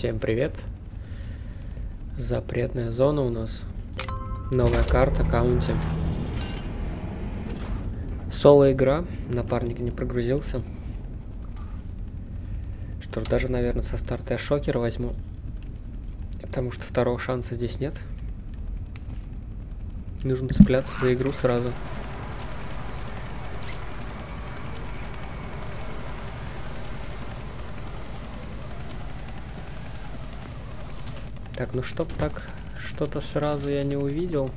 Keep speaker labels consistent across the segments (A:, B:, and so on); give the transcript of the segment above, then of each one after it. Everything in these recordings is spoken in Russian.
A: Всем привет. Запретная зона у нас. Новая карта, каунти. Соло игра. Напарник не прогрузился. Что ж, даже, наверное, со старта я шокер возьму. Потому что второго шанса здесь нет. Нужно цепляться за игру сразу. Так, ну чтоб так что-то сразу я не увидел.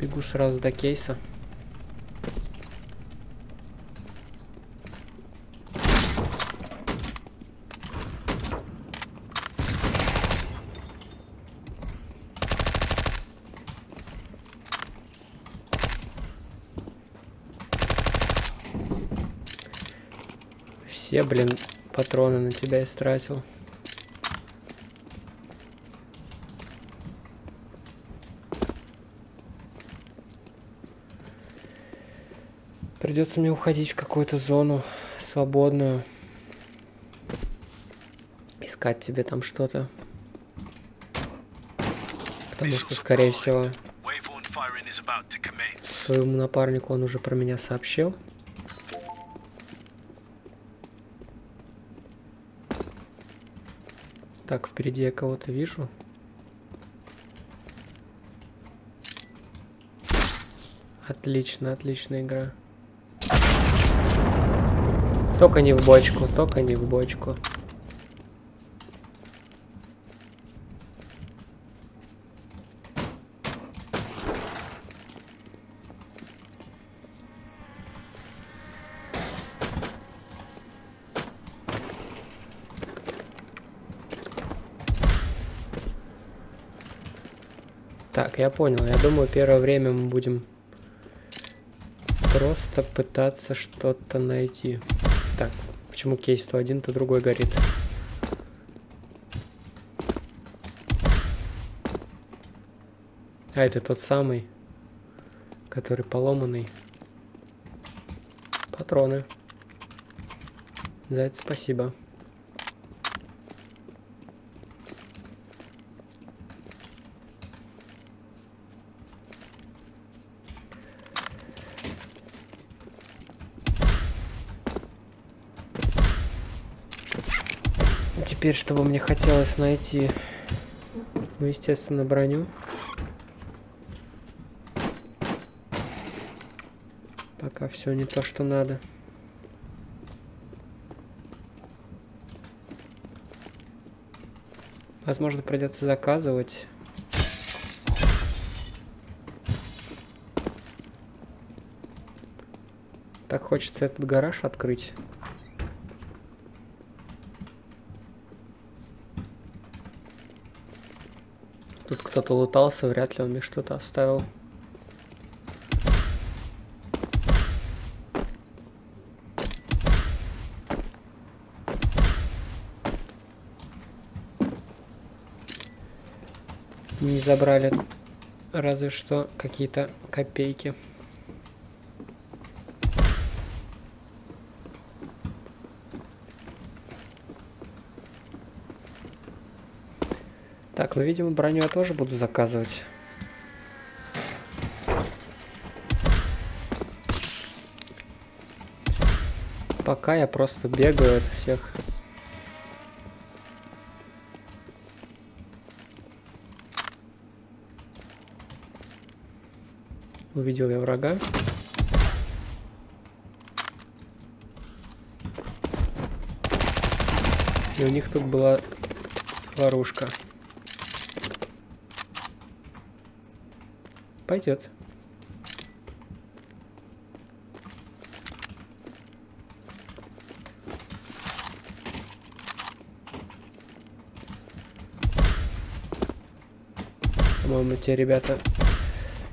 A: Бегу сразу до кейса. Все, блин, патроны на тебя истратил. Придется мне уходить в какую-то зону свободную. Искать тебе там что-то. Потому что, скорее всего, своему напарнику он уже про меня сообщил. Так, впереди я кого-то вижу. Отлично, отличная игра. Только не в бочку, только не в бочку. Так, я понял. Я думаю, первое время мы будем просто пытаться что-то найти. Так, почему кейс 101, то другой горит? А, это тот самый, который поломанный. Патроны. За это спасибо. Теперь, чтобы мне хотелось найти, ну, естественно, броню. Пока все не то, что надо. Возможно, придется заказывать. Так хочется этот гараж открыть. Тут кто-то лутался, вряд ли он мне что-то оставил. Не забрали разве что какие-то копейки. Так, ну, видимо, броню я тоже буду заказывать. Пока я просто бегаю от всех. Увидел я врага. И у них тут была сварушка. Пойдет. По-моему, те ребята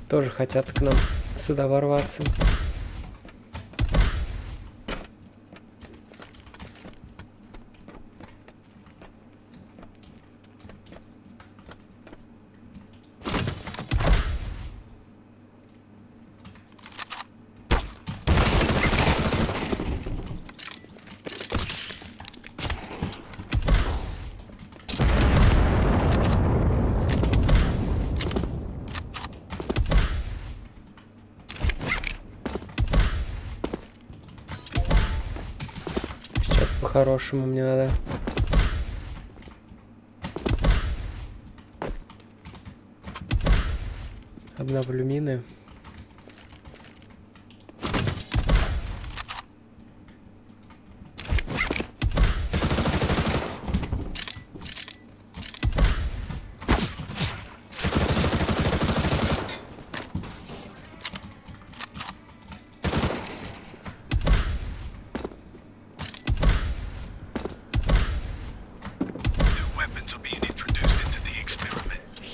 A: тоже хотят к нам сюда ворваться. По-хорошему мне надо. Обновлю мины.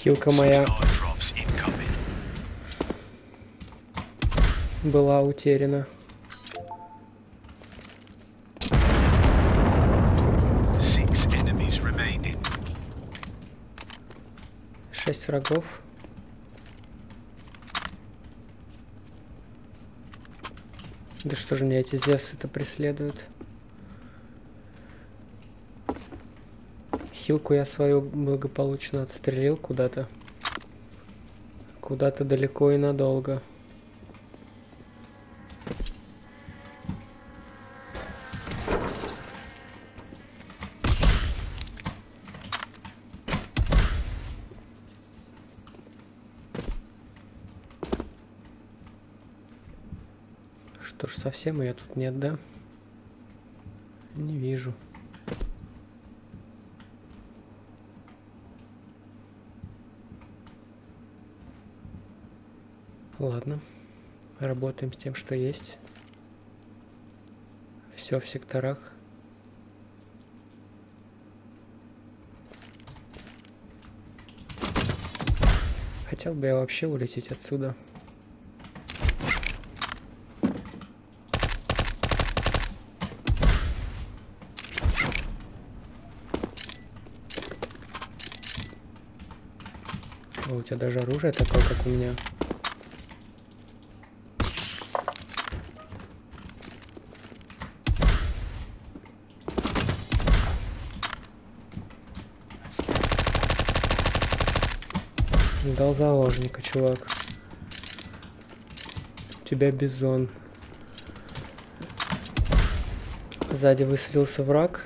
A: Хилка моя была утеряна. Шесть врагов. Да что же меня эти зевсы-то преследуют? Хилку я свою благополучно отстрелил куда-то. Куда-то далеко и надолго. Что ж, совсем ее тут нет, да? Не вижу. Ладно. Работаем с тем, что есть. Все в секторах. Хотел бы я вообще улететь отсюда. О, у тебя даже оружие такое, как у меня. Дал заложника, чувак. У тебя бизон. Сзади высадился враг.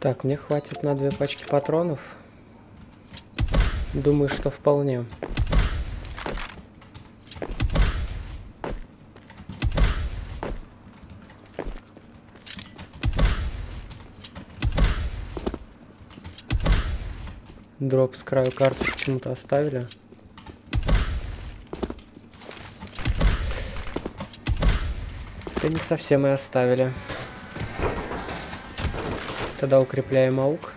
A: Так, мне хватит на две пачки патронов. Думаю, что вполне. Дроп с краю карты почему-то оставили. Это не совсем и оставили. Тогда укрепляем аук.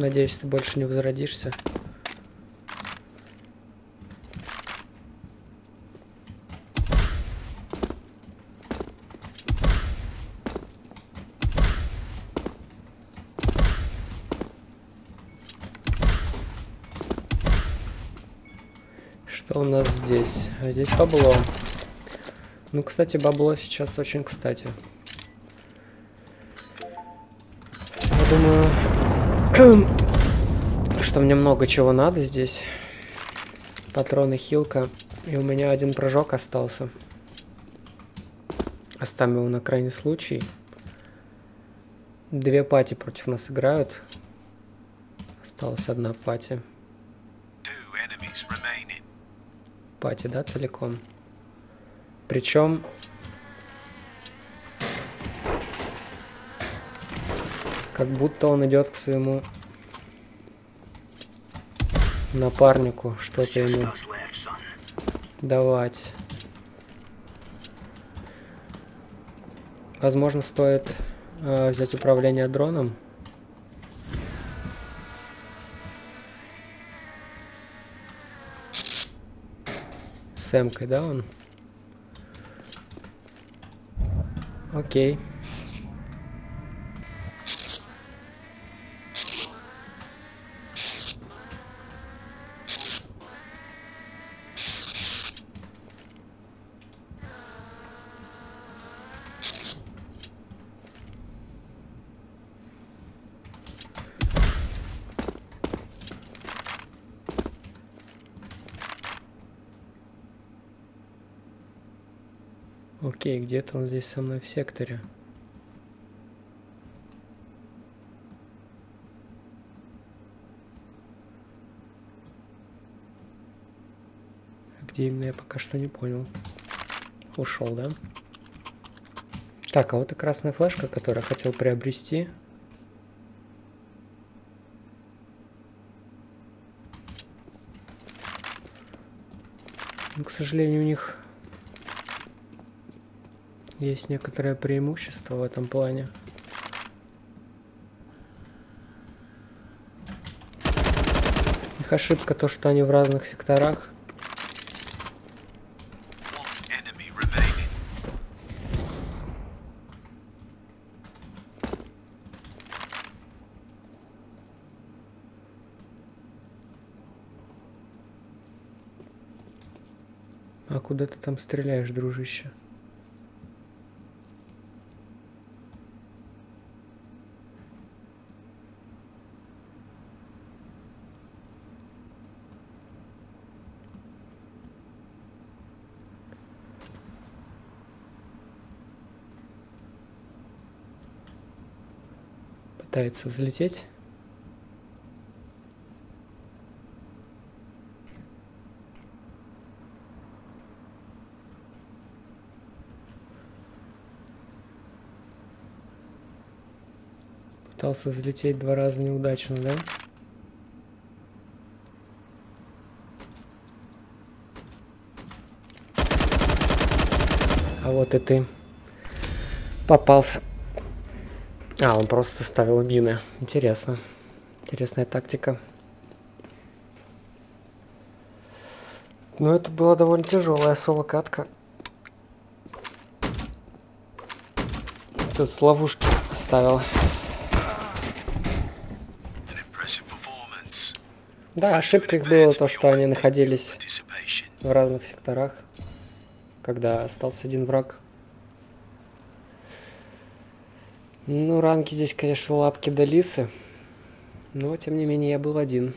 A: Надеюсь, ты больше не возродишься. Что у нас здесь? А здесь бабло. Ну, кстати, бабло сейчас очень кстати. Я думаю, что мне много чего надо здесь. Патроны, хилка. И у меня один прыжок остался. Оставим его на крайний случай. Две пати против нас играют. Осталась одна пати. Пати, да, целиком. Причем... Как будто он идет к своему напарнику что-то ему давать. Возможно, стоит э, взять управление дроном. Сэмкой, да, он? Окей. Okay. Окей, где-то он здесь со мной в секторе. Где именно я пока что не понял. Ушел, да? Так, а вот и красная флешка, которую я хотел приобрести. Но, к сожалению, у них есть некоторое преимущество в этом плане. Их ошибка то, что они в разных секторах. А куда ты там стреляешь, дружище? Пытается взлететь. Пытался взлететь два раза неудачно, да? А вот и ты попался. А, он просто ставил мины. Интересно. Интересная тактика. Но это была довольно тяжелая соло-катка. Тут ловушки ставил. Да, ошибка их было то, что они находились в разных секторах, когда остался один враг. Ну, ранки здесь, конечно, лапки до лисы. Но, тем не менее, я был один.